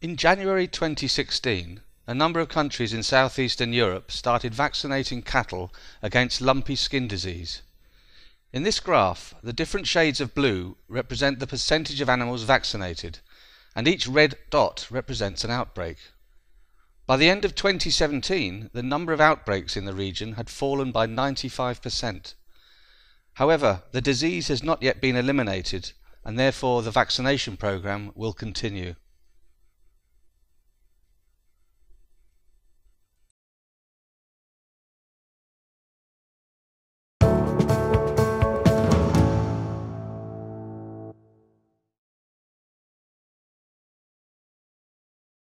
In January 2016, a number of countries in southeastern Europe started vaccinating cattle against lumpy skin disease. In this graph, the different shades of blue represent the percentage of animals vaccinated, and each red dot represents an outbreak. By the end of 2017, the number of outbreaks in the region had fallen by 95%. However, the disease has not yet been eliminated, and therefore the vaccination program will continue.